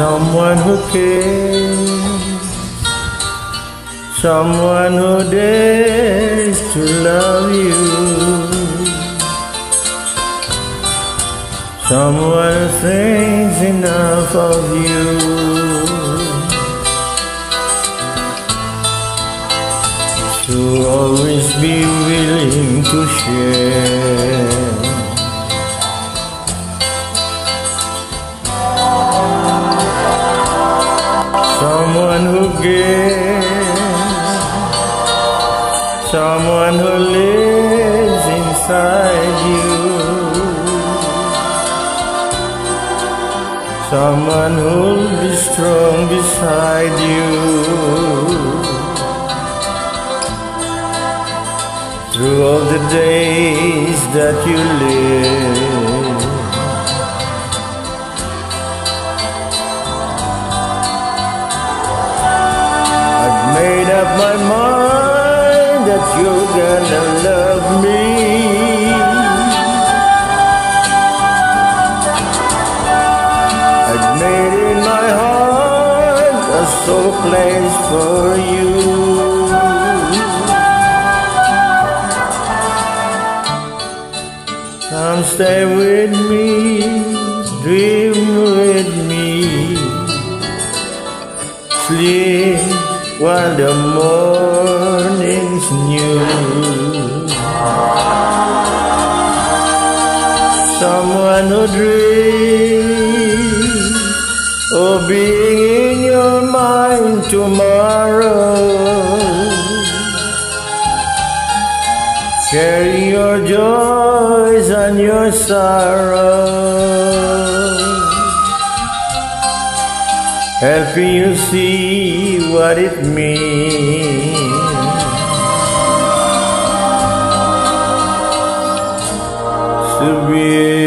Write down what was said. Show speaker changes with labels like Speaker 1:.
Speaker 1: Someone who cares, someone who dares to love you, someone thinks enough of you. To always be willing to share. Someone who gives, someone who lives inside you, someone who'll be strong beside you. Through all the days that you live. I've made up my mind that you're gonna love me. Place for you. Come stay with me, dream with me. Sleep while the morning's new. Someone who dreams your mind tomorrow. Sharing your joys and your sorrows helping you see what it means to be